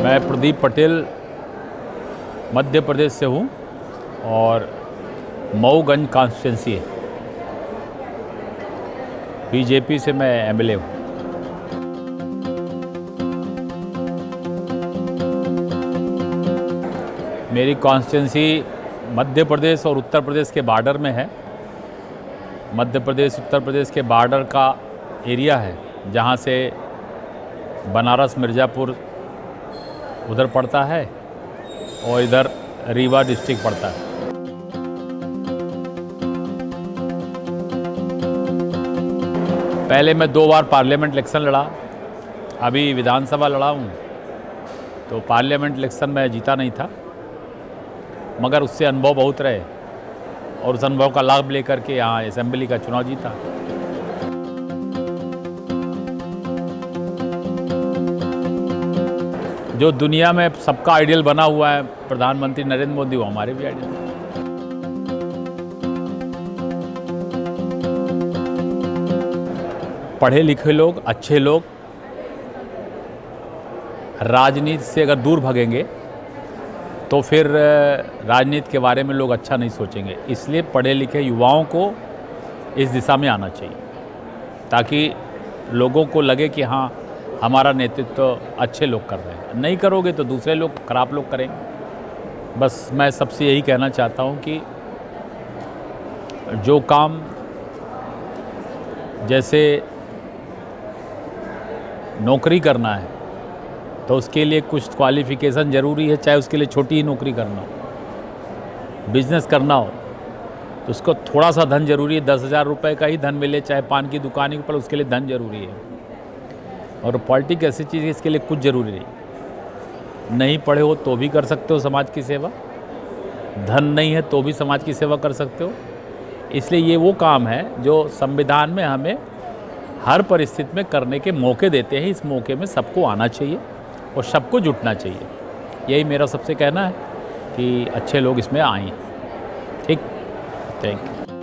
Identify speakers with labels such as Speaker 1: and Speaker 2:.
Speaker 1: मैं प्रदीप पटेल, मध्य प्रदेश से हूँ और मऊगंज कॉन्स्टिट्यूंसी है। बीजेपी से मैं एमएलए हूँ। मेरी कॉन्स्टिट्यूंसी मध्य प्रदेश और उत्तर प्रदेश के बॉर्डर में है। मध्य प्रदेश, उत्तर प्रदेश के बॉर्डर का एरिया है, जहाँ से बनारस, मिर्ज़ापुर उधर पड़ता है और इधर रीवा डिस्ट्रिक्ट पड़ता है। पहले मैं दो बार पार्लियामेंट इलेक्शन लड़ा। अभी विधानसभा लड़ा हूँ। तो पार्लियामेंट इलेक्शन में जीता नहीं था। मगर उससे अनुभव बहुत रहे और उस अनुभव का लाभ लेकर के यहाँ असेंबली का चुनाव जीता। जो दुनिया में सबका आइडियल बना हुआ है, प्रधानमंत्री नरेंद्र मोदी, वो हमारे भी आइडियल पढ़े लिखे लोग, अच्छे लोग, राजनीति से अगर दूर भगेंगे तो फिर राजनीति के बारे में लोग अच्छा नहीं सोचेंगे। इसलिए पढ़े लिखे युवाओं को इस दिशा में आना चाहिए, ताकि लोगों को लगे कि हाँ हमारा नेतृत्व तो अच्छे लोग कर रहे हैं। नहीं करोगे तो दूसरे लोग, खराब लोग करेंगे। बस मैं सबसे यही कहना चाहता हूँ कि जो काम, जैसे नौकरी करना है तो उसके लिए कुछ क्वालिफिकेशन ज़रूरी है, चाहे उसके लिए छोटी ही नौकरी करना हो। बिज़नेस करना हो तो उसको थोड़ा सा धन ज़रूरी है। दस हज़ार रुपये का ही धन मिले, चाहे पान की दुकान पर उसके लिए धन ज़रूरी है। और पॉलिटिक ऐसी चीज़ है, इसके लिए कुछ ज़रूरी नहीं। नहीं पढ़े हो तो भी कर सकते हो समाज की सेवा। धन नहीं है तो भी समाज की सेवा कर सकते हो। इसलिए ये वो काम है जो संविधान में हमें हर परिस्थिति में करने के मौके देते हैं। इस मौके में सबको आना चाहिए और सबको जुटना चाहिए। यही मेरा सबसे कहना है कि अच्छे लोग इसमें आएँ। ठीक? Thank you